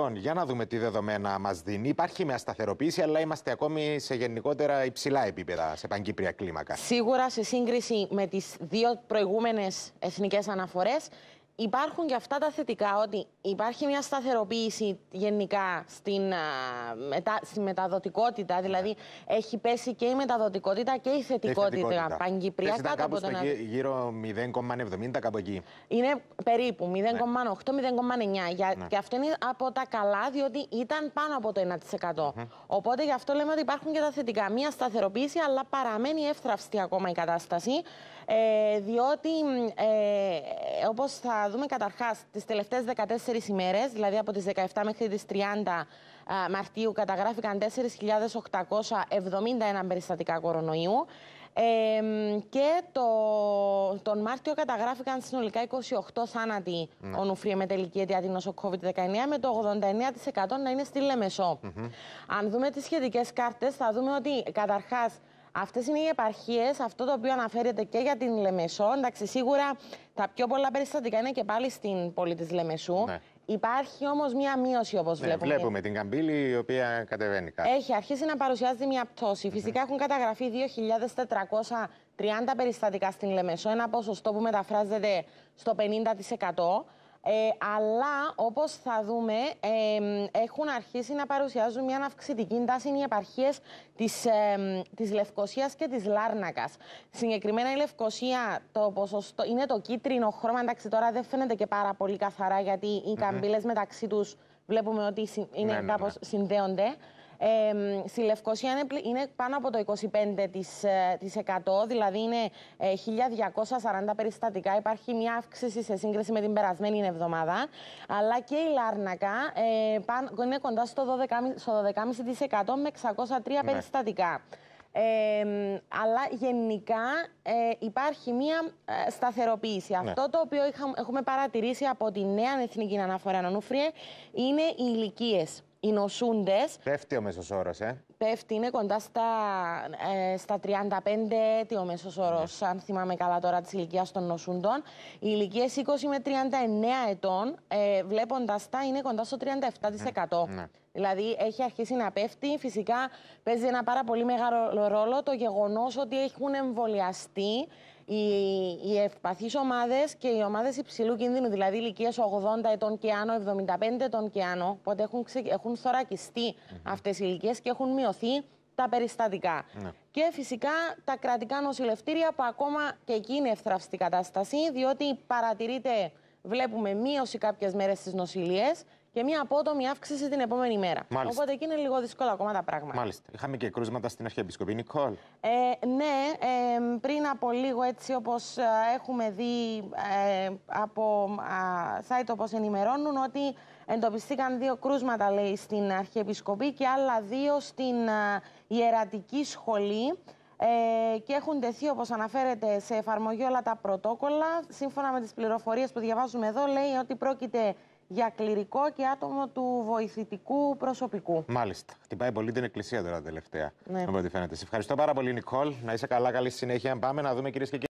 Λοιπόν, για να δούμε τι δεδομένα μας δίνει. Υπάρχει μια σταθεροποίηση, αλλά είμαστε ακόμη σε γενικότερα υψηλά επίπεδα, σε παγκύπρια κλίμακα. Σίγουρα σε σύγκριση με τις δύο προηγούμενες εθνικές αναφορές, υπάρχουν και αυτά τα θετικά, ότι υπάρχει μια σταθεροποίηση γενικά στην, μετα, στη μεταδοτικότητα, δηλαδή έχει πέσει και η μεταδοτικότητα και η θετικότητα, παγκυπριακά ήταν κάπου από τον γύρω 0,70 κάπου εκεί. Είναι περίπου 0,8-0,9 ναι. και αυτό είναι από τα καλά διότι ήταν πάνω από το 1%. Οπότε γι' αυτό λέμε ότι υπάρχουν και τα θετικά. Μια σταθεροποίηση αλλά παραμένει εύθραυστη ακόμα η κατάσταση ε, διότι ε, όπως θα δούμε καταρχάς τις τελευταίες 14 ημέρες, δηλαδή από τις 17 μέχρι τις 30 Μαρτίου καταγράφηκαν 4.871 περιστατικά κορονοϊού ε, και το, τον Μάρτιο καταγράφηκαν συνολικά 28 θάνατοι ναι. ονουφρία με τελική αιτία την νόσο COVID-19 με το 89% να είναι στη Λεμεσό. Αν δούμε τις σχετικές κάρτες θα δούμε ότι καταρχάς Αυτές είναι οι επαρχίες, αυτό το οποίο αναφέρεται και για την Λεμεσό. Εντάξει, σίγουρα τα πιο πολλά περιστατικά είναι και πάλι στην πόλη της Λεμεσού. Ναι. Υπάρχει όμως μία μείωση, όπως ναι, βλέπουμε. Βλέπουμε την καμπύλη, η οποία κατεβαίνει κάτω. Έχει αρχίσει να παρουσιάζει μία πτώση. Φυσικά έχουν καταγραφεί 2.430 περιστατικά στην Λεμεσό, ένα ποσοστό που μεταφράζεται στο 50%. Ε, αλλά όπως θα δούμε έχουν αρχίσει να παρουσιάζουν μια αυξητική τάση οι επαρχίες της, ε, της Λευκοσίας και της Λάρνακας. Συγκεκριμένα η Λευκοσία το ποσοστό, είναι το κίτρινο χρώμα, εντάξει τώρα δεν φαίνεται και πάρα πολύ καθαρά γιατί οι καμπύλες μεταξύ τους βλέπουμε ότι είναι ναι, ναι, κάπως ναι. συνδέονται. Ε, στη Λευκοσία είναι, είναι πάνω από το 25%, δηλαδή είναι 1.240 περιστατικά. Υπάρχει μια αύξηση σε σύγκριση με την περασμένη εβδομάδα. Αλλά και η Λάρνακα ε, είναι κοντά στο 12,5% με 603 ναι. περιστατικά. Ε, αλλά γενικά ε, υπάρχει μία ε, σταθεροποίηση. Ναι. Αυτό το οποίο έχουμε παρατηρήσει από τη νέα εθνική αναφορά Νονούφριε είναι οι ηλικίες οι νοσούντες. Πέφτει ο μέσος όρος, ε. Πέφτει, είναι κοντά στα, ε, στα 35 έτη ο μέσος όρος, ναι. αν θυμάμαι καλά τώρα, της ηλικίας των νοσούντων. Οι ηλικίε 20 με 39 ετών, ε, βλέποντας τα, είναι κοντά στο 37%. Ναι. Δηλαδή έχει αρχίσει να πέφτει. Φυσικά παίζει ένα πάρα πολύ μεγάλο ρόλο το γεγονός ότι έχουν εμβολιαστεί οι, οι ευπαθείς ομάδες και οι ομάδες υψηλού κινδύνου, δηλαδή ηλικίε 80 ετών και άνω, 75 ετών και άνω, οπότε έχουν, ξε, έχουν θωρακιστεί mm -hmm. αυτές οι ηλικίες και έχουν μειωθεί τα περιστατικά. Ναι. Και φυσικά τα κρατικά νοσηλευτήρια που ακόμα και εκεί είναι ευθραυστή κατάσταση, διότι παρατηρείται, βλέπουμε μείωση κάποιες μέρες στις νοσηλίες και μια απότομη αύξηση την επόμενη μέρα. Μάλιστα. Οπότε εκεί είναι λίγο δύσκολα ακόμα τα πράγματα. Μάλιστα. Είχαμε και κρούσματα στην Αρχιεπισκοπή Νικόλ. Ε, ναι, ε, πριν από λίγο έτσι όπως ε, έχουμε δει ε, από site όπως ενημερώνουν ότι εντοπιστήκαν δύο κρούσματα λέει στην Αρχιεπισκοπή και άλλα δύο στην Ιερατική Σχολή. Ε, και έχουν τεθεί, όπως αναφέρεται, σε εφαρμογή όλα τα πρωτόκολλα. Σύμφωνα με τις πληροφορίες που διαβάζουμε εδώ, λέει ότι πρόκειται για κληρικό και άτομο του βοηθητικού προσωπικού. Μάλιστα. Χτυπάει πολύ την εκκλησία τώρα τελευταία. Ναι. Από ό,τι φαίνεται. Σε ευχαριστώ πάρα πολύ, Νικόλ. Να είσαι καλά, καλή συνέχεια. Πάμε να δούμε, κυρίες και κύριοι.